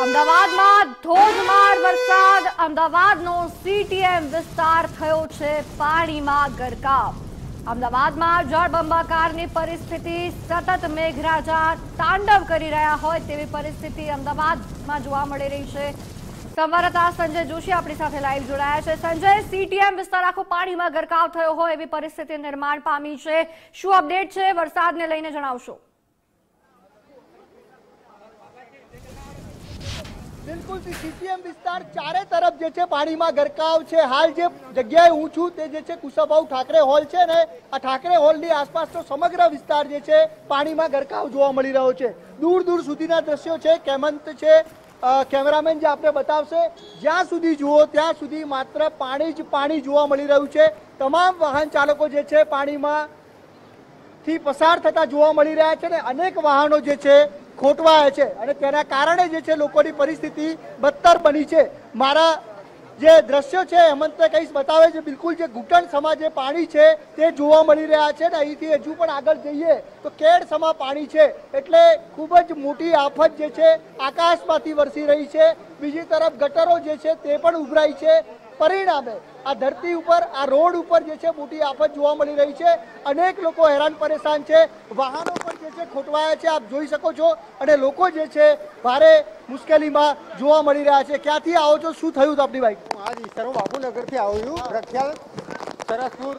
અમદાવાદમાં ધોધમાર વરસાદ. અમદાવાદનો સીટીએમ વિસ્તાર થયો છે પાણીમાં ગરકાવ. અમદાવાદમાં જળબંબાકારની પરિસ્થિતિ, સતત મેઘરાજા તાંડવ કરી રહ્યા હોય તેવી પરિસ્થિતિ અમદાવાદમાં જોવા મળી રહી છે. સંવાદદાતા સંજય જોશી આપણી સાથે લાઈવ જોડાયા છે. સંજય સીટીએમ વિસ્તાર આખો પાણીમાં ગરકાવ થયો હોય એવી પરિસ્થિતિ નિર્માણ પામી છે. શું અપડેટ છે? વરસાદને લઈને જણાવશો. બિલકુલ સીસીએમ વિસ્તાર ચારે તરફ જે છે પાણીમાં ગરકાવ છે. હાલ જે જગ્યાએ હું છું તે જે છે કુશાભાઉ ઠાકરે હોલ છે ને આ ઠાકરે હોલની આસપાસનો સમગ્ર વિસ્તાર જે છે પાણીમાં ગરકાવ જોવા મળી રહ્યો છે. દૂર દૂર સુધીના દ્રશ્યો છે. કેમંત છે. કેમેરામેન જે આપણે બતાવશે, જ્યાં સુધી જુઓ ત્યાં સુધી માત્ર પાણી જ પાણી જોવા મળી રહ્યું છે. તમામ વાહન ચાલકો જે છે પાણીમાં થી પસાર થતા જોવા મળી રહ્યા છે ને અનેક વાહનો જે છે ખોટવાયા છે અને તેના કારણે જે છે લોકોની પરિસ્થિતિ બદતર બની છે. મારા જે દ્રશ્યો છે, હેમંતે કહીશ બતાવે છે. બિલકુલ જે ઘૂંટણ સમા જે પાણી છે, તે જોવા મળી રહ્યા છે ને અહીંથી હજુ પણ આગળ જઈએ તો કેડ સમા પાણી છે. એટલે ખૂબ જ મોટી આફત જે છે, આકાશમાંથી વરસી રહી છે. બીજી તરફ ગટરો જે છે, તે પણ ઉભરાઈ છે. પરિણામે આ ધરતી ઉપર આ રોડ ઉપર જે છે મોટી આફત જોવા મળી રહી છે. અનેક લોકો હેરાન પરેશાન છે. વાહનો પણ જે છે ખોટવાયા છે આપ જોઈ શકો છો. અને લોકો જે છે ભારે મુશ્કેલીમાં જોવા મળી રહ્યા છે. ક્યાંથી આવો છો? શું થયું હતું આપની બાઈક? હું આજ બાપુનગરથી આવ્યું છું. રખિયાલ સરસપુર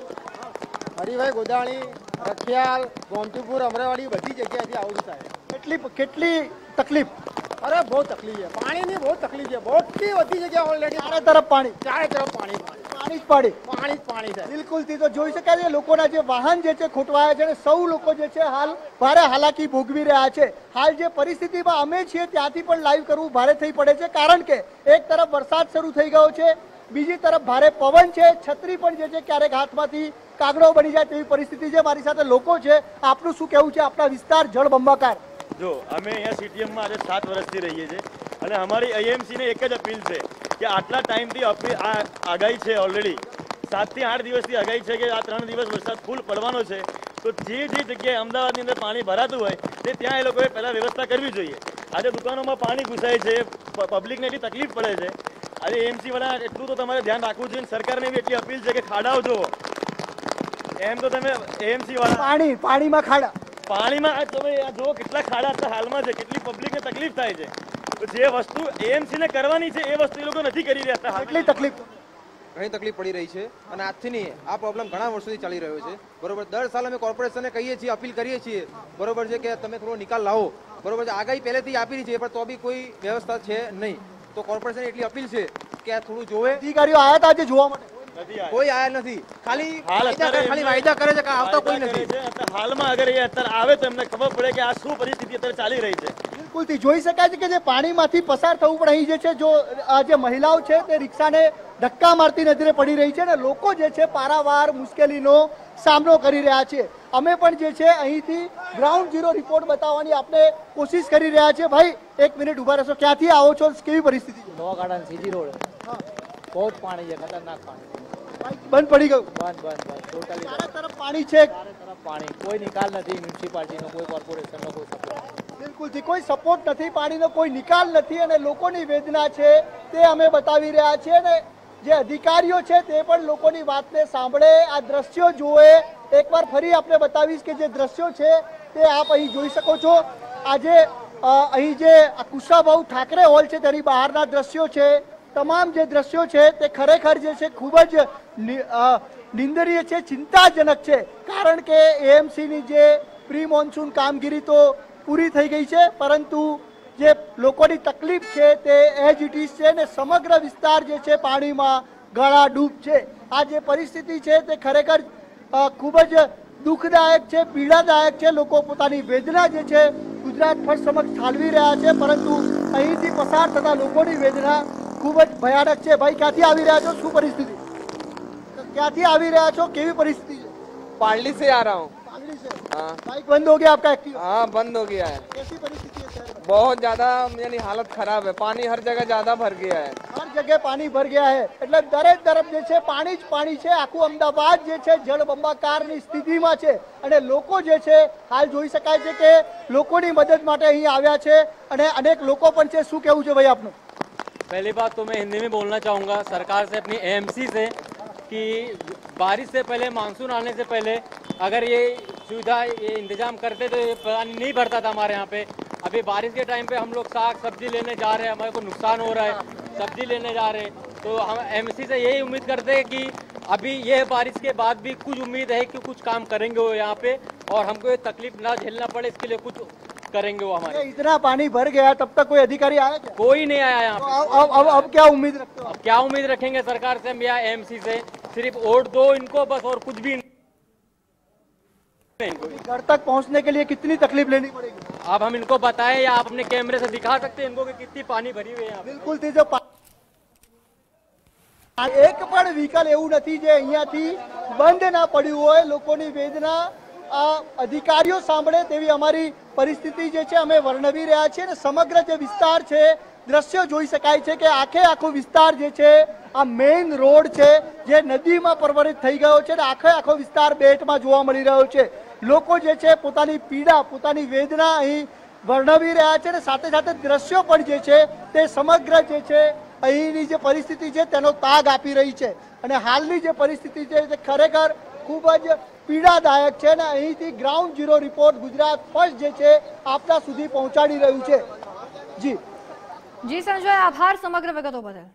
હરિભાઈ ગોદાણી રખિયાલ ગોમતીપુર અમરાવાડી બધી જગ્યાએથી આવું સાહેબ. કેટલી કેટલી તકલીફ? અરે બહુ તકલીફ છે. પાણીની બહુ તકલીફ છે. મોટી બધી જગ્યા ઓલરેડી ચારે તરફ પાણી. ચારે તરફ પાણી પાણી. જ પાણી. પાણી જ પાણી છે. બિલકુલથી તો જોઈ શકાય છે લોકોના જે વાહન જે છે ખોટવાયા છે અને સૌ લોકો જે છે હાલ ભારે હાલાકી ભોગવી રહ્યા છે. હાલ જે પરિસ્થિતિમાં અમે છીએ ત્યાંથી પણ લાઈવ કરવું ભારે થઈ પડે છે. કારણ કે એક તરફ વરસાદ શરૂ થઈ ગયો છે બીજી તરફ ભારે પવન છે. છત્રી પણ જે છે ક્યારેક હાથમાંથી કાગડો બની જાય તેવી પરિસ્થિતિ છે. મારી સાથે લોકો છે. આપનું શું કહેવું છે? આપણા વિસ્તાર જળબંબાકાર. જો, અમે અહીંયા સીટીએમમાં આજે સાત વર્ષથી રહીએ છીએ અને અમારી આઈએમસીને એક જ અપીલ છે કે આટલા ટાઈમથી આ આગાહી છે ઓલરેડી સાતથી આઠ દિવસથી આગાહી છે કે આ ત્રણ દિવસ વરસાદ ફૂલ પડવાનો છે. તો જે જે જગ્યાએ અમદાવાદની અંદર પાણી ભરાતું હોય, તે ત્યાં એ લોકોએ પહેલાં વ્યવસ્થા કરવી જોઈએ. આજે દુકાનોમાં પાણી ઘૂસાય છે પબ્લિકને એટલી તકલીફ પડે છે. આજે એએમસી વાળા એટલું તો તમારે ધ્યાન રાખવું જોઈએ સરકારને બી એટલી અપીલ છે કે ખાડાઓ જુઓ. એમ તો તમે એએમસી વાળા પાણી, પાણીમાં ખાડા. પાણીમાં આ તમે આ જુઓ કેટલા ખાડા હતા હાલમાં છે કેટલી પબ્લિકને તકલીફ થાય છે. તો જે વસ્તુ એએમસી ને કરવાની છે એ વસ્તુ એ લોકો નથી કરી રહ્યા કેટલી તકલીફ? ઘણી તકલીફ પડી રહી છે અને આજથી નહીં આ પ્રોબ્લેમ ઘણા વર્ષોથી ચાલી રહ્યો છે. બરોબર દર સાલ અમે કોર્પોરેશનને કહીએ છીએ અપીલ કરીએ છીએ બરોબર છે કે તમે થોડો નિકાલ લાવો. બરોબર છે આગાહી પહેલેથી આપી છે પણ તો બી કોઈ વ્યવસ્થા છે નહીં. તો કોર્પોરેશન એટલી અપીલ છે કે આ થોડું જોવે. અધિકારીઓ આવ્યા હતા આજે જોવા માટે? આવ્યા. કોઈ આયા નથી. ખાલી હાલ ખાલી વાયદા કરે છે કે આવતા કોઈ નથી. હાલમાં અગર એ અત્યારે આવે તો એમને ખબર પડે કે આ શું પરિસ્થિતિ અત્યારે ચાલી રહી છે. બિલકુલથી જોઈ શકાય છે કે જે પાણીમાંથી પસાર થવું પણ અહીં જે છે જો આ જે મહિલાઓ છે તે રિક્ષાને ધક્કા મારતી નજરે પડી રહી છે અને લોકો જે છે પારાવાર મુશ્કેલીનો સામનો કરી રહ્યા છે. અમે પણ જે છે અહીંથી ગ્રાઉન્ડ ઝીરો રિપોર્ટ બતાવવાની આપણે કોશિશ કરી રહ્યા છે ભાઈ એક મિનિટ ઊભા રહેશો. ક્યાંથી આવો છો? કેવી પરિસ્થિતિ છે? નવા ગાર્ડન સીજી રોડ બહુ જ પાણી છે ખતરનાક પાણી બંધ પડી ગયું. બંધ બંધ બંધ. ટોટલી ચારે તરફ પાણી છે. ચારે તરફ પાણી. કોઈ નિકાલ નથી મ્યુનિસિપાલિટીનો કોઈ કોર્પોરેશનનો કોઈ સપોર્ટ બિલકુલથી કોઈ સપોર્ટ નથી પાણીનો કોઈ નિકાલ નથી અને લોકોની વેદના છે તે અમે બતાવી રહ્યા છીએ અને જે અધિકારીઓ છે તે પણ લોકોની વાતને સાંભળે આ દ્રશ્યો જુએ. એકવાર ફરી આપણે બતાવીશ કે જે દ્રશ્યો છે તે આપ અહીં જોઈ શકો છો. આજે અહીં જે કુશાભાઉ ઠાકરે હોલ છે તેની બહારના દ્રશ્યો છે. તમામ જે દ્રશ્યો છે તે ખરેખર જે છે ખૂબ જ નિંદનીય છે, ચિંતાજનક છે. કારણ કે એએમસીની જે પ્રી મોન્સૂન કામગીરી તો પૂરી થઈ ગઈ છે, પરંતુ જે લોકોની તકલીફ છે તે એજ ઇટ ઇઝ છે ને સમગ્ર વિસ્તાર જે છે પાણીમાં ગળા ડૂબ છે. આ જે પરિસ્થિતિ છે તે ખરેખર ખૂબ જ દુઃખદાયક છે, પીડાદાયક છે. લોકો પોતાની વેદના જે છે ગુજરાત ફર્સ્ટ સમક્ષ ઠાલવી રહ્યા છે, પરંતુ અહીંથી પસાર થતા લોકોની વેદના ખૂબ જ ભયાનક છે ભાઈ ક્યાંથી આવી રહ્યા છો શું પરિસ્થિતિ ક્યાંથી આવી રહ્યા છો કેવી પરિસ્થિતિ છે पार्ली से आ रहा हूँ પાલડી से हाँ बाइक बंद हो गया आपका एक्टिव हाँ बंद हो गया है कैसी परिस्थिति है शहर में? बहुत ज्यादा यानी हालत खराब है पानी हर जगह ज्यादा भर गया है हर जगह पानी भर गया है એટલે દરેક તરફ જે છે પાણી જ પાણી છે આખું અમદાવાદ જે છે જળબંબાકારની સ્થિતિમાં છે અને લોકો જે છે હાલ જોઈ શકાય છે કે લોકોની મદદ માટે અહીં આવ્યા છે અને અનેક લોકો પણ છે શું કેવું છે ભાઈ આપનું पहली बात तो मैं हिंदी में बोलना चाहूँगा। सरकार से अपनी एएमसी से कि बारिश से पहले, मानसून आने से पहले अगर ये सुविधा, ये इंतज़ाम करते तो ये पानी नहीं भरता था हमारे यहाँ पे। अभी बारिश के टाइम पे हम लोग साग सब्ज़ी लेने जा रहे हैं, हमारे को नुकसान हो रहा है, सब्ज़ी लेने जा रहे हैं। तो हम एमसी से यही उम्मीद करते हैं कि अभी ये बारिश के बाद भी कुछ उम्मीद है कि कुछ काम करेंगे वो यहाँ पे और हमको ये तकलीफ़ ना झेलना पड़े, इसके लिए कुछ करेंगे वो हमारे ये इतना पानी भर गया तब तक कोई अधिकारी आया क्या कोई नहीं आया यहाँ तो पे अब अब अब, अब क्या उम्मीद रखते हो आप? अब क्या उम्मीद रखेंगे सरकार से हम या एमसी से सिर्फ वोट दो इनको बस और कुछ भी नहीं घर तक पहुंचने के लिए कितनी तकलीफ लेनी पड़ेगी अब हम इनको बताएं या आप अपने कैमरे से दिखा सकते हैं इनको कि कितनी पानी भरी हुई है यहाँ पे બિલકુલ થી જો પા- એક પણ વ્હીકલ એવું નથી જે અહીંયાથી બંધ ના પડ્યું હોય લોકોની વેદના આ અધિકારીઓ સાંભળે તેવી અમારી પરિસ્થિતિ જે છે, અમે વર્ણવી રહ્યા છીએ અને સમગ્ર જે વિસ્તાર છે, દ્રશ્ય જોઈ શકાય છે કે આખે આખો વિસ્તાર જે છે, આ મેઇન રોડ છે, જે નદીમાં પરવરિત થઈ ગયો છે અને આખે આખો વિસ્તાર બેટમાં જોવા મળી રહ્યો છે. લોકો જે છે, પોતાની પીડા, પોતાની વેદના અહીં વર્ણવી રહ્યા છે અને સાથે સાથે દ્રશ્યો પણ જે છે, તે સમગ્ર જે છે, અહીંની જે પરિસ્થિતિ છે, તેનો તાગ આપી રહી છે. અને હાલની જે પરિસ્થિતિ છે, તે ખરેખર ખૂબ જ પીડાદાયક છે અને અહીંથી ground zero report Gujarat first જે છે, આપના સુધી પહોંચાડી રહ્યું છે. જી. જી સંજય આભાર સમગ્ર વિગતો બદલ.